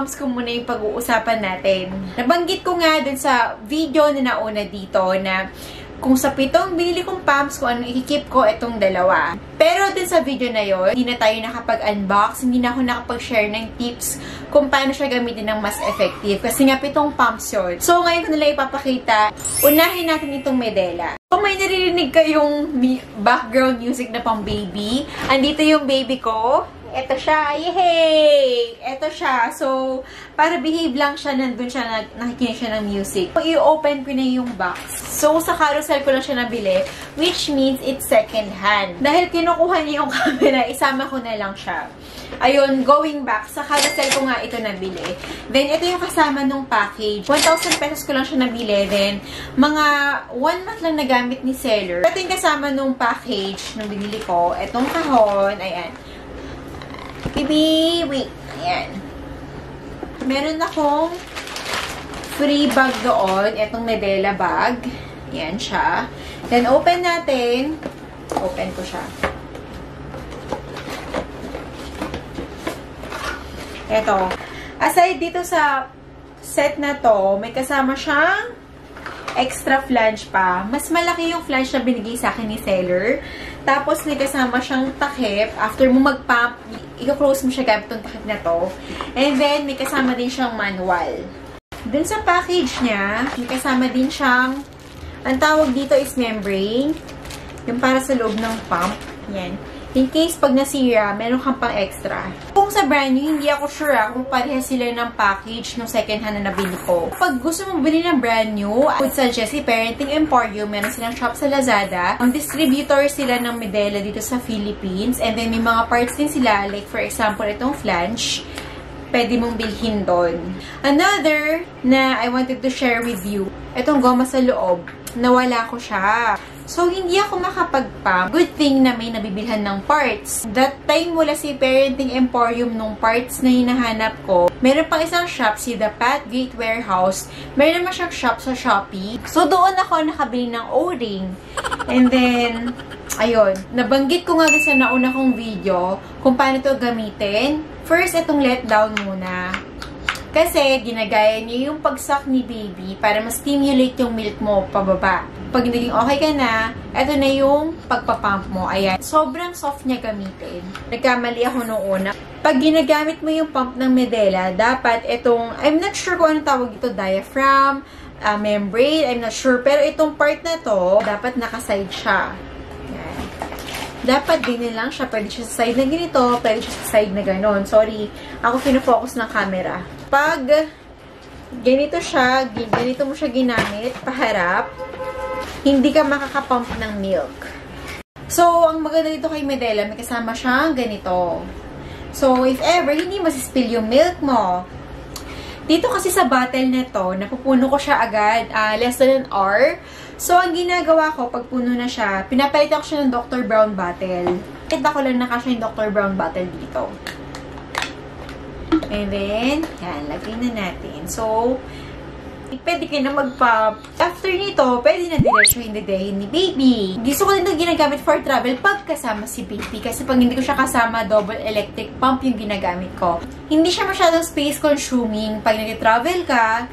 pumps ko muna yung pag-uusapan natin. Nabanggit ko nga dun sa video na nauna dito na kung sa pitong binili kong pumps, kung ano ikikip ko itong dalawa. Pero din sa video na yon hindi na tayo nakapag-unbox, hindi na ako nakapag-share ng tips kung paano siya gamitin ng mas effective. Kasi nga pitong pumps yun. So, ngayon ko nila ipapakita, unahin natin itong Medela. Kung may naririnig kayong background music na pang baby, andito yung baby ko. Ito siya. Yay! Ito siya. So, para behave lang siya, nandun siya, nakikinig siya ng music. So, i-open ko na yung box. So, sa carousel ko lang siya nabili, which means it's second hand. Dahil kinukuha niya yung camera, isama ko na lang siya. Ayun, going back, sa carousel ko nga ito nabili. Then, ito yung kasama nung package. 1,000 pesos ko lang siya nabili. Then, mga 1 month lang nagamit ni seller. Ito yung kasama nung package nung binili ko. Itong kahon, ayan. Bibi, wait. Ayan. Meron akong free bag doon. Itong Medela bag. Ayan siya. Then, open natin. Open ko siya. Ito. Aside dito sa set na to, may kasama siyang extra flange pa. Mas malaki yung flange na binigay sa akin ni seller. Tapos, may kasama siyang takip. After mo mag-pump, i-close mo siya gamit itong takip na to. And then, may kasama din siyang manual. Dun sa package niya, may kasama din siyang, ang tawag dito is membrane. Yung para sa loob ng pump. Yan. In case pag nasira, meron kang pang extra. Kung sa brand new, hindi ako sure ah, kung parehas sila ng package ng second hand na nabili ko. Pag gusto mong bili ng brand new, I would suggest si Parenting Emporium. Meron silang shop sa Lazada. Ang distributor sila ng Medela dito sa Philippines. And then may mga parts din sila, like for example, itong flange pwede mong bilhin doon. Another na I wanted to share with you, itong goma sa loob, nawala ko siya. So, hindi ako makapag-pump. Good thing na may nabibilhan ng parts. That time wala si Parenting Emporium nung parts na hinahanap ko. Meron pang isang shop, si The Pat Gate Warehouse. Meron naman siyang shop sa Shopee. So, doon ako nakabili ng O-ring. And then, ayun, nabanggit ko nga sa nauna kong video kung paano to gamitin. First, itong let down muna. Kasi, ginagaya niya yung pagsak ni baby para ma-stimulate yung milk mo pababa. Pag naging okay ka na, eto na yung pagpapump mo. Ayan. Sobrang soft niya gamitin. Nagkamali ako noong una. Pag ginagamit mo yung pump ng Medela, dapat itong, I'm not sure kung anong tawag ito, diaphragm, uh, membrane, I'm not sure. Pero itong part na to, dapat nakaside siya. Dapat din lang siya. Pwede siya sa side na ganito, pwede siya sa side na ganon. Sorry, ako pinofocus ng camera. Pag ganito siya, ganito mo siya ginamit, paharap, hindi ka makakapump ng milk. So, ang maganda dito kay Medela, may kasama siyang ganito. So, if ever, hindi masispill yung milk mo. Dito kasi sa bottle na to, napupuno ko siya agad, uh, less than an hour. So, ang ginagawa ko, pag puno na siya, pinapalitan ko siya ng Dr. Brown bottle. Kita ko lang nakasya yung Dr. Brown bottle dito. And then, yan, lagay na natin. So, pwede kayo na magpa... After nito, pwede na diretso hindi day ni baby. Gusto ko din ito ginagamit for travel pag kasama si baby. Kasi pag hindi ko siya kasama, double electric pump yung ginagamit ko. Hindi siya masyadong space consuming. Pag nag-travel ka,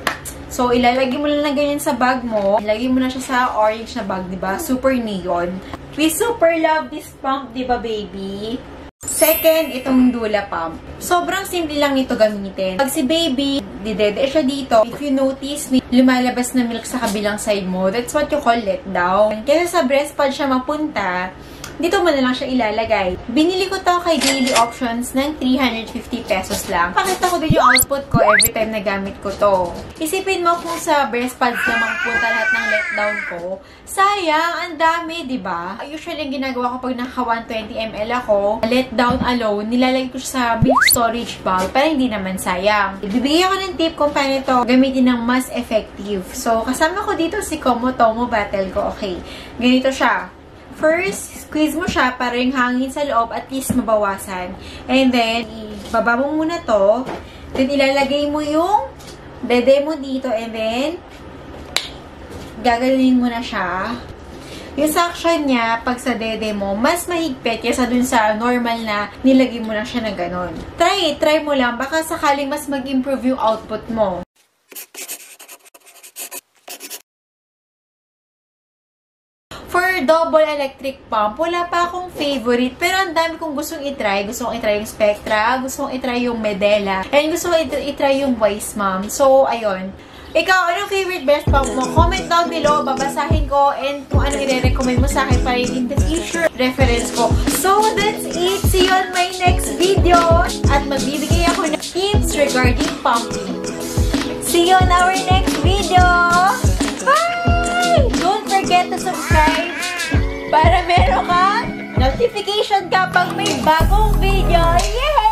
so ilalagay mo lang ganyan sa bag mo. Ilagay mo na siya sa orange na bag, di ba? Super neon. We super love this pump, di ba baby? Second, itong Dula Pump. Sobrang simple lang nito gamitin. Pag si baby, didede siya dito. If you notice, lumalabas na milk sa kabilang side mo, that's what you call let down. Kaya sa breast pad siya mapunta, dito mo na lang siya ilalagay. Binili ko to kay Daily Options ng 350 pesos lang. Pakita ko din yung output ko every time na gamit ko to. Isipin mo kung sa breast pads naman punta lahat ng letdown ko. Sayang, ang dami, di ba? Usually, ang ginagawa ko pag naka 120 ml ako, letdown alone, nilalagay ko sa milk storage bag para hindi naman sayang. Ibibigay ko ng tip kung paano ito gamitin ng mas effective. So, kasama ko dito si Komotomo Battle ko. Okay, ganito siya. First, squeeze mo siya para yung hangin sa loob at least mabawasan. And then, ibaba mo muna to. Then, ilalagay mo yung dede mo dito and then, gagalinin mo na siya. yung suction niya, pag sa dede mo, mas mahigpit kaysa dun sa normal na nilagay mo lang siya na ganon. Try it, try mo lang. Baka sakaling mas mag-improve yung output mo. For double electric pump, wala pa akong favorite. Pero ang dami kong gustong itry. Gusto kong itry yung Spectra. Gusto kong itry yung Medela. And gusto kong itry yung Wise Mom. So, ayun. Ikaw, anong favorite best pump mo? Comment down below. Babasahin ko. And kung ano i-recommend mo sa akin para in the future reference ko. So, that's it. See you on my next video. At magbibigay ako ng hints regarding pumping. See you on our next video. Bye! Don't forget to subscribe para meron ka notification kapag may bagong video. Yay!